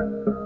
you